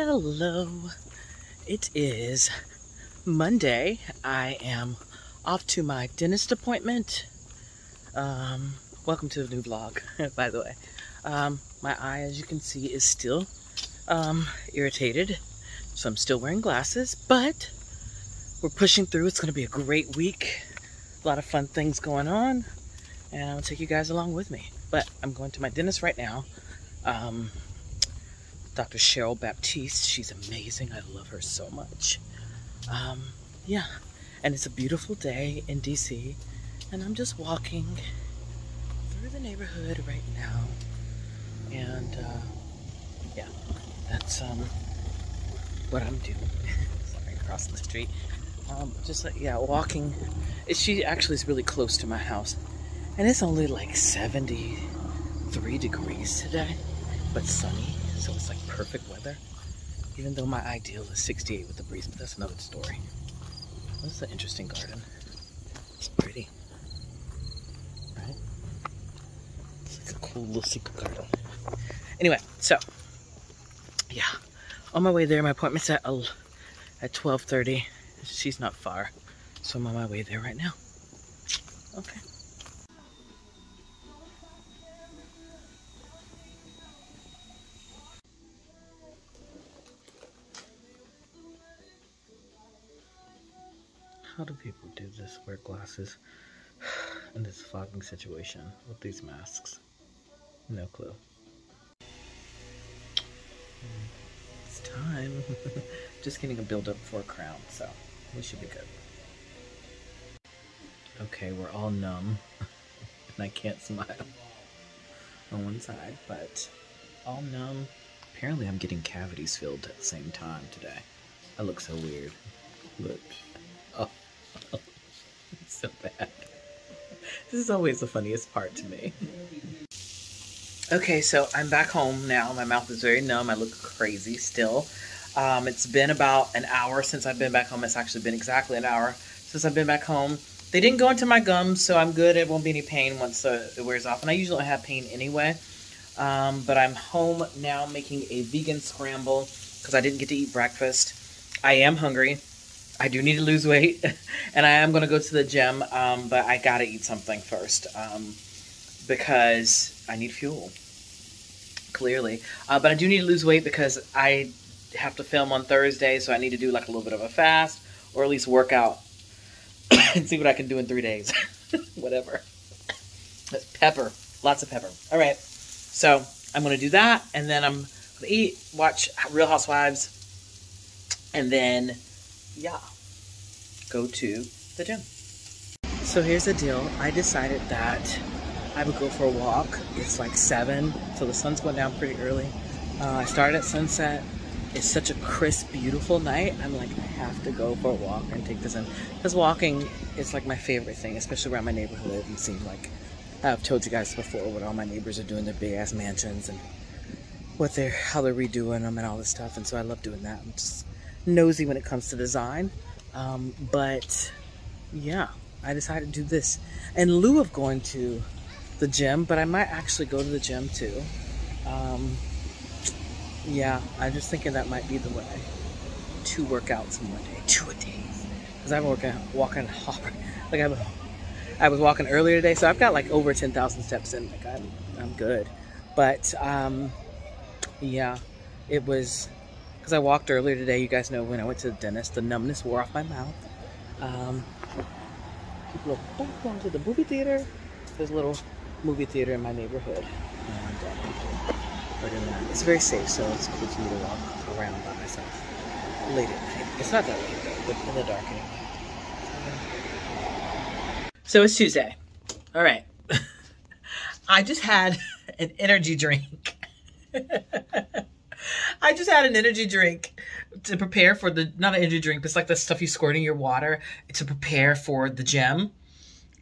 Hello. It is Monday. I am off to my dentist appointment. Um, welcome to the new vlog, by the way. Um, my eye, as you can see, is still um, irritated. So I'm still wearing glasses, but we're pushing through. It's going to be a great week. A lot of fun things going on. And I'll take you guys along with me. But I'm going to my dentist right now. Um, Dr. Cheryl Baptiste. She's amazing. I love her so much. Um, yeah, and it's a beautiful day in DC, and I'm just walking through the neighborhood right now. And uh, yeah, that's um, what I'm doing. Sorry, crossing the street. Um, just like, yeah, walking. She actually is really close to my house, and it's only like 73 degrees today, but sunny so it's like perfect weather. Even though my ideal is 68 with the breeze, but that's another story. This is an interesting garden. It's pretty. Right? It's like a cool little secret garden. Anyway, so yeah. On my way there, my appointment's at at 12:30. She's not far. So I'm on my way there right now. Okay. How do people do this? Wear glasses in this fogging situation with these masks? No clue. It's time. Just getting a build up for a crown, so we should be good. Okay, we're all numb, and I can't smile on one side, but all numb. Apparently, I'm getting cavities filled at the same time today. I look so weird. Look. So bad. This is always the funniest part to me. Okay, so I'm back home now. My mouth is very numb. I look crazy still. Um, it's been about an hour since I've been back home. It's actually been exactly an hour since I've been back home. They didn't go into my gums, so I'm good. It won't be any pain once uh, it wears off. And I usually don't have pain anyway. Um, but I'm home now making a vegan scramble because I didn't get to eat breakfast. I am hungry. I do need to lose weight, and I am going to go to the gym, um, but I got to eat something first um, because I need fuel, clearly. Uh, but I do need to lose weight because I have to film on Thursday, so I need to do like a little bit of a fast or at least work out and see what I can do in three days. Whatever. Pepper. Lots of pepper. All right. So I'm going to do that, and then I'm going to eat, watch Real Housewives, and then yeah, go to the gym. So here's the deal. I decided that I would go for a walk. It's like 7, so the sun's going down pretty early. Uh, I started at sunset. It's such a crisp, beautiful night. I'm like, I have to go for a walk and take this in. Because walking is like my favorite thing, especially around my neighborhood. It seems like I've told you guys before what all my neighbors are doing, their big ass mansions and what they're, how they're redoing them and all this stuff. And so I love doing that. I'm just nosy when it comes to design. Um, but yeah, I decided to do this in lieu of going to the gym, but I might actually go to the gym too. Um, yeah, I'm just thinking that might be the way. Two workouts in one day, two a day. Because I'm working, walking hard. Like I'm, I was walking earlier today, so I've got like over 10,000 steps in. Like I'm, I'm good. But um, yeah, it was because I walked earlier today. You guys know when I went to the dentist, the numbness wore off my mouth. Um, people are back going to the movie theater. There's a little movie theater in my neighborhood. And uh, that. It's very safe, so it's cool for me to walk around by myself late at night. It's not that late though, but in the dark anyway. So it's Tuesday. All right. I just had an energy drink. I just had an energy drink to prepare for the not an energy drink, but it's like the stuff you squirt in your water to prepare for the gym.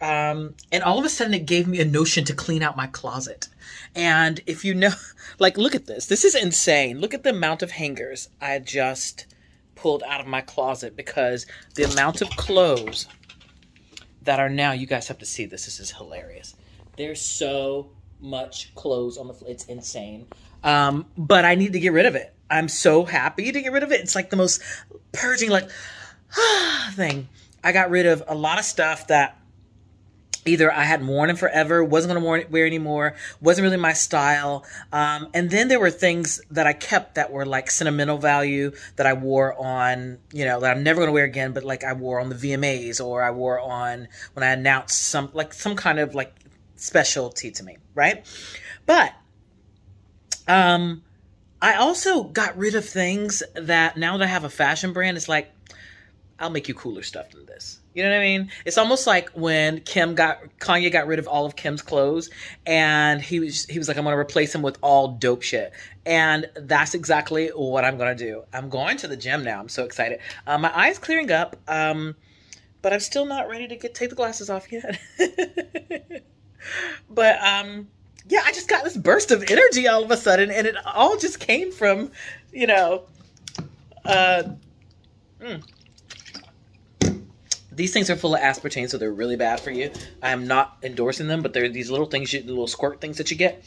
Um, and all of a sudden, it gave me a notion to clean out my closet. And if you know, like, look at this. This is insane. Look at the amount of hangers I just pulled out of my closet because the amount of clothes that are now, you guys have to see this. This is hilarious. There's so much clothes on the, floor. it's insane. Um, but I need to get rid of it. I'm so happy to get rid of it. It's like the most purging, like, thing. I got rid of a lot of stuff that either I hadn't worn it forever, wasn't going to wear anymore, wasn't really my style. Um, and then there were things that I kept that were like sentimental value that I wore on, you know, that I'm never going to wear again, but like I wore on the VMAs or I wore on when I announced some, like some kind of like specialty to me, right? But, um, I also got rid of things that now that I have a fashion brand, it's like, I'll make you cooler stuff than this. You know what I mean? It's almost like when Kim got Kanye got rid of all of Kim's clothes, and he was he was like, I'm gonna replace him with all dope shit, and that's exactly what I'm gonna do. I'm going to the gym now. I'm so excited. Uh, my eyes clearing up, um, but I'm still not ready to get take the glasses off yet. but um, yeah, I just got this burst of energy all of a sudden, and it all just came from, you know, uh. Mm these things are full of aspartame, so they're really bad for you. I am not endorsing them, but they're these little things, you, little squirt things that you get.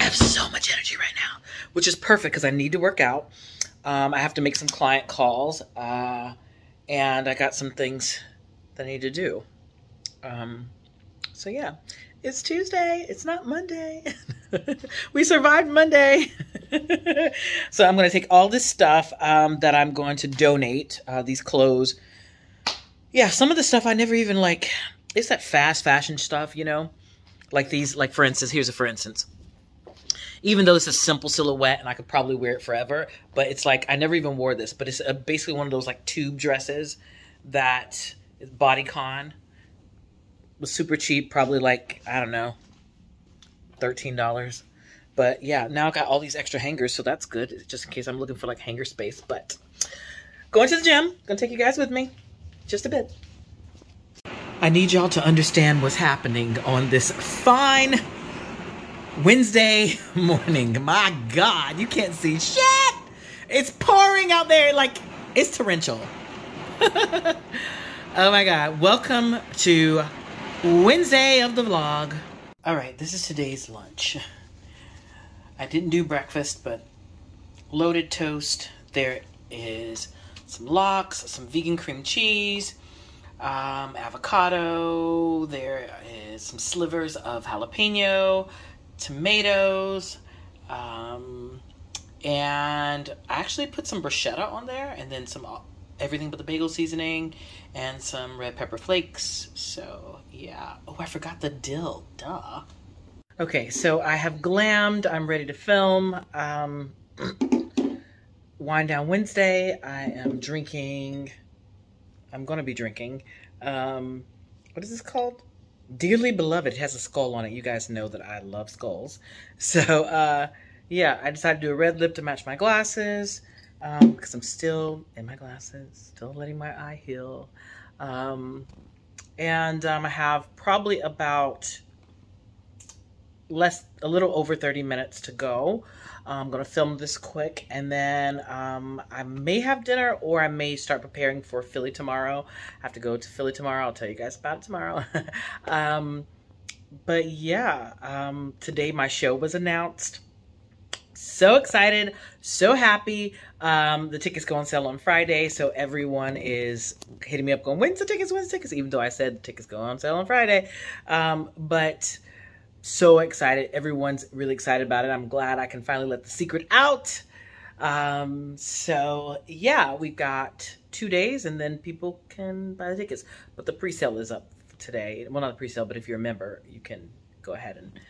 I have so much energy right now, which is perfect because I need to work out. Um, I have to make some client calls, uh, and I got some things that I need to do. Um, so yeah, it's Tuesday. It's not Monday. we survived Monday. so I'm going to take all this stuff um, that I'm going to donate, uh, these clothes yeah, some of the stuff I never even like. It's that fast fashion stuff, you know, like these. Like for instance, here's a for instance. Even though it's a simple silhouette and I could probably wear it forever, but it's like I never even wore this. But it's a, basically one of those like tube dresses that is bodycon was super cheap, probably like I don't know, thirteen dollars. But yeah, now I got all these extra hangers, so that's good. Just in case I'm looking for like hanger space. But going to the gym, gonna take you guys with me just a bit. I need y'all to understand what's happening on this fine Wednesday morning. My God, you can't see shit. It's pouring out there like it's torrential. oh my God. Welcome to Wednesday of the vlog. All right, this is today's lunch. I didn't do breakfast, but loaded toast. There is some lox, some vegan cream cheese, um, avocado. There is some slivers of jalapeno, tomatoes, um, and I actually put some bruschetta on there, and then some everything but the bagel seasoning, and some red pepper flakes. So yeah. Oh, I forgot the dill. Duh. Okay, so I have glammed. I'm ready to film. Um, Wind Down Wednesday. I am drinking, I'm going to be drinking, um, what is this called? Dearly Beloved. It has a skull on it. You guys know that I love skulls. So, uh, yeah, I decided to do a red lip to match my glasses um, because I'm still in my glasses, still letting my eye heal. Um, and um, I have probably about less, a little over 30 minutes to go. I'm going to film this quick and then um, I may have dinner or I may start preparing for Philly tomorrow. I have to go to Philly tomorrow. I'll tell you guys about it tomorrow. um, but yeah, um, today my show was announced. So excited, so happy. Um, the tickets go on sale on Friday, so everyone is hitting me up going, when's the tickets, when's the tickets? Even though I said the tickets go on sale on Friday. Um, but so excited. Everyone's really excited about it. I'm glad I can finally let the secret out. Um, so yeah, we've got two days and then people can buy the tickets. But the pre-sale is up today. Well, not the pre-sale, but if you're a member, you can go ahead and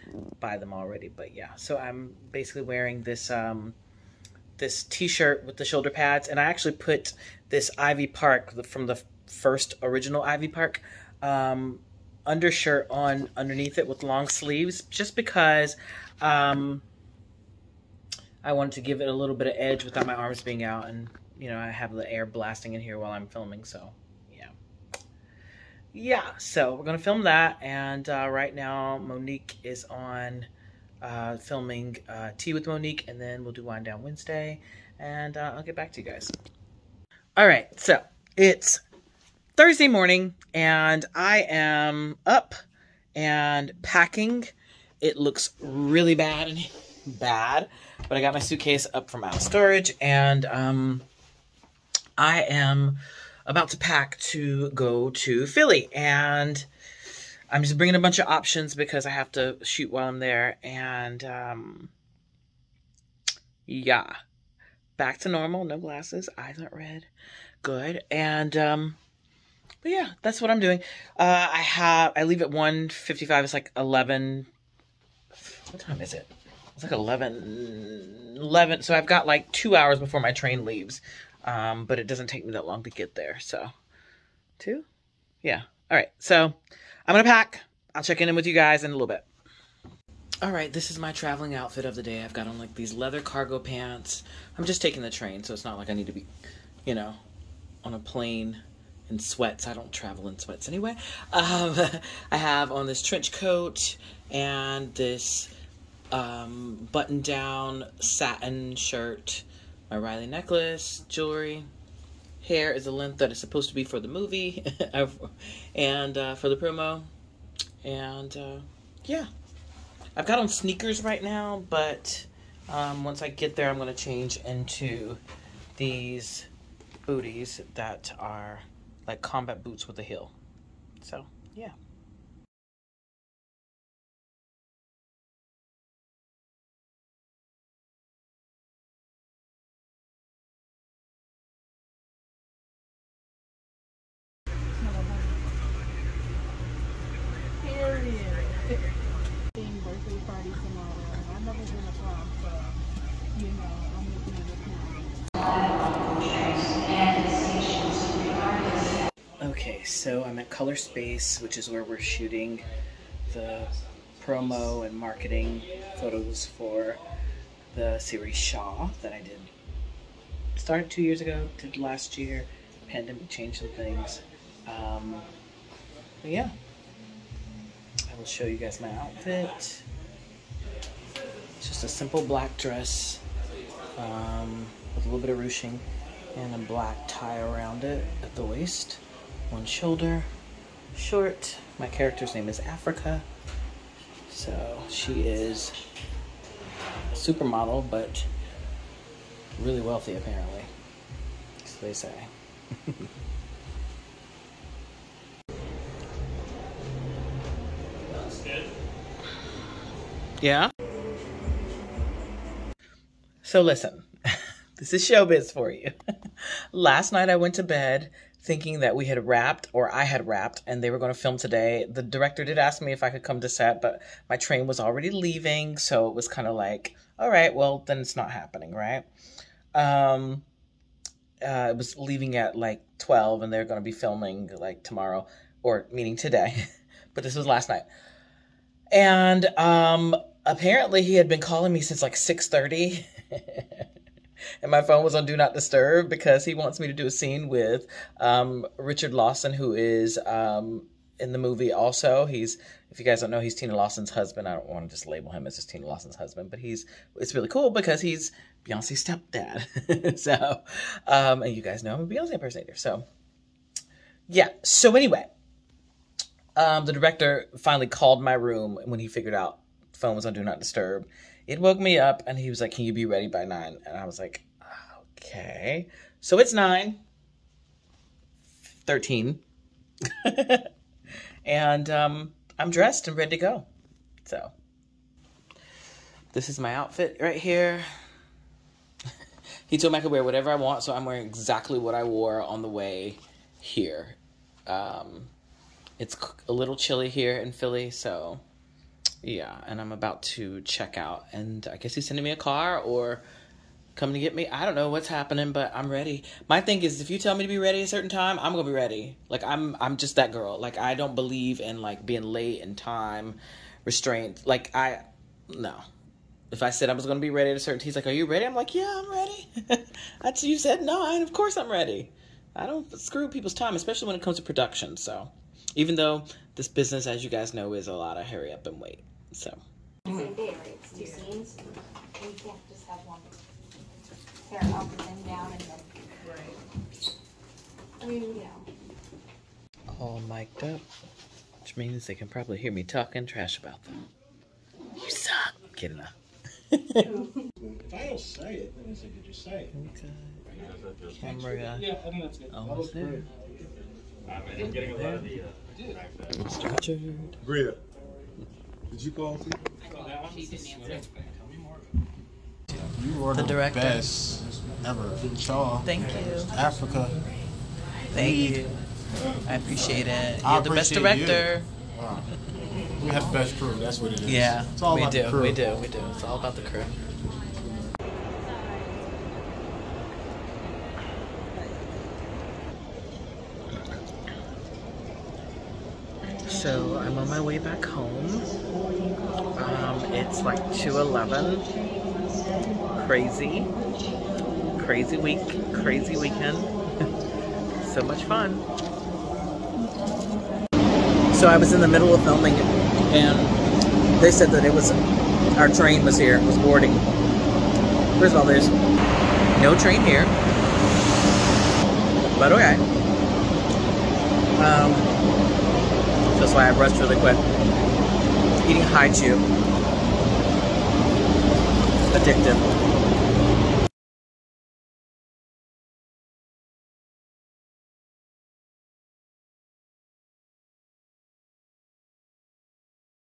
buy them already. But yeah, so I'm basically wearing this um, this t-shirt with the shoulder pads, and I actually put this Ivy Park from the first original Ivy Park um, undershirt on underneath it with long sleeves just because um, I wanted to give it a little bit of edge without my arms being out and you know I have the air blasting in here while I'm filming so yeah so we're gonna film that and uh, right now Monique is on uh, filming uh, Tea with Monique and then we'll do Wind Down Wednesday and uh, I'll get back to you guys all right so it's Thursday morning and I am up and packing. It looks really bad and bad. but I got my suitcase up from out of storage and um, I am about to pack to go to Philly and I'm just bringing a bunch of options because I have to shoot while I'm there and um, yeah, back to normal, no glasses, eyes aren't red, good and um, but yeah, that's what I'm doing. Uh, I have I leave at 1.55. It's like 11. What time is it? It's like 11, 11. So I've got like two hours before my train leaves. Um, but it doesn't take me that long to get there. So two? Yeah. All right. So I'm going to pack. I'll check in with you guys in a little bit. All right, this is my traveling outfit of the day. I've got on like these leather cargo pants. I'm just taking the train, so it's not like I need to be, you know, on a plane in sweats. I don't travel in sweats anyway. Um, I have on this trench coat and this um, button down satin shirt, Riley necklace, jewelry. Hair is a length that is supposed to be for the movie and uh, for the promo. And uh, yeah, I've got on sneakers right now, but um, once I get there, I'm going to change into these booties that are like combat boots with a heel. So, yeah. So I'm at Color Space, which is where we're shooting the promo and marketing photos for the series Chaaw that I did. Started two years ago, did last year. Pandemic changed some things. Um, but yeah, I will show you guys my outfit. It's just a simple black dress um, with a little bit of ruching and a black tie around it at the waist one shoulder, short. My character's name is Africa. So she is a supermodel, but really wealthy apparently. So they say. yeah? So listen, this is showbiz for you. Last night I went to bed thinking that we had wrapped or I had wrapped and they were going to film today. The director did ask me if I could come to set, but my train was already leaving, so it was kind of like, all right, well then it's not happening, right? Um uh, it was leaving at like 12 and they're going to be filming like tomorrow or meaning today. but this was last night. And um apparently he had been calling me since like 6:30. and my phone was on do not disturb because he wants me to do a scene with um, Richard Lawson, who is um, in the movie. Also, he's if you guys don't know, he's Tina Lawson's husband. I don't want to just label him as just Tina Lawson's husband, but he's it's really cool because he's Beyonce's stepdad. so, um, and you guys know I'm a Beyonce impersonator. So, yeah. So anyway, um, the director finally called my room when he figured out phone was on do not disturb it woke me up and he was like, Can you be ready by nine? And I was like, Okay. So it's nine, 13. and um, I'm dressed and ready to go. So this is my outfit right here. he told me I could wear whatever I want, so I'm wearing exactly what I wore on the way here. Um, it's a little chilly here in Philly, so yeah, and I'm about to check out. And I guess he's sending me a car or coming to get me. I don't know what's happening, but I'm ready. My thing is if you tell me to be ready a certain time, I'm to be ready. Like I'm I'm just that girl. Like I don't believe in like being late in time restraint. Like I no. If I said I was to be ready at a certain, he's like, "Are you ready?" I'm like, "Yeah, I'm ready." That's you said no, and of course I'm ready. I don't screw people's time, especially when it comes to production. So, even though this business, as you guys know, is a lot of hurry up and wait. So. Same day, right? It's two scenes. And can't just have one hair and then down and then. Right. I mean, you know. All mic'd up, which means they can probably hear me talking trash about them. You suck. Kidding. If I don't say it, then I say, did you say it? Okay. Camera guy. Yeah, I think that's good. Almost there. I'm getting a lot of the. Uh, Richard. Bria, did you call too? You were The the, director. best ever. Chaaw, Thank you. Africa. Thank Lead. you. I appreciate it. I You're the best appreciate you. director. We have the best crew. That's what it is. Yeah, it's all we about do. the crew. We do. We do. It's all about the crew. So I'm on my way back home. It's like 2:11. Crazy, crazy week, crazy weekend. so much fun. So I was in the middle of filming and they said that it was our train was here, was boarding. First of all, there's no train here, but okay. Um, that's why I rushed really quick. Eating Hi-Chew, addictive.